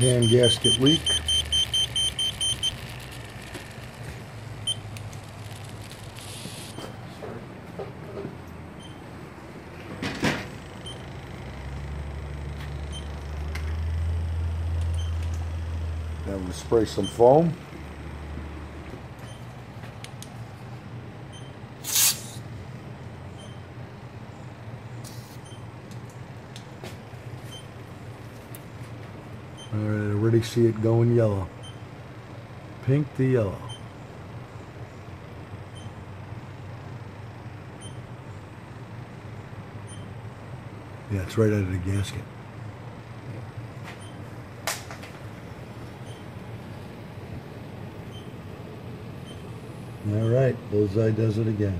pan gasket leak. Then we spray some foam. I already see it going yellow. Pink to yellow. Yeah, it's right out of the gasket. All right, Bullseye does it again.